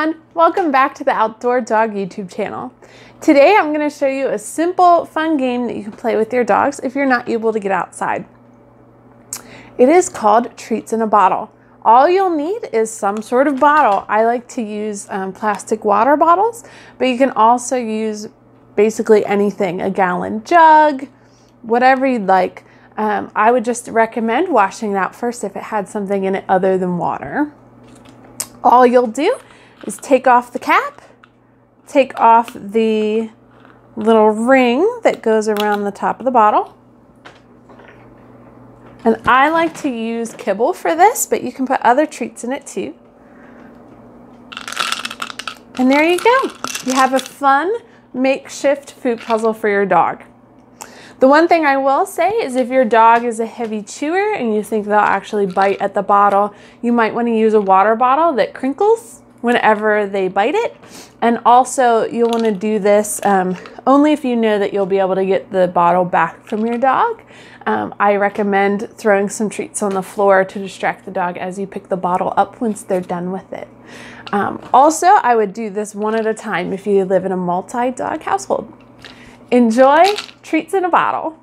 everyone, welcome back to the Outdoor Dog YouTube channel. Today I'm going to show you a simple, fun game that you can play with your dogs if you're not able to get outside. It is called Treats in a Bottle. All you'll need is some sort of bottle. I like to use um, plastic water bottles, but you can also use basically anything, a gallon jug, whatever you'd like. Um, I would just recommend washing it out first if it had something in it other than water. All you'll do is take off the cap, take off the little ring that goes around the top of the bottle. And I like to use kibble for this, but you can put other treats in it too. And there you go. You have a fun makeshift food puzzle for your dog. The one thing I will say is if your dog is a heavy chewer and you think they'll actually bite at the bottle, you might want to use a water bottle that crinkles whenever they bite it. And also you'll want to do this um, only if you know that you'll be able to get the bottle back from your dog. Um, I recommend throwing some treats on the floor to distract the dog as you pick the bottle up once they're done with it. Um, also, I would do this one at a time if you live in a multi-dog household. Enjoy treats in a bottle.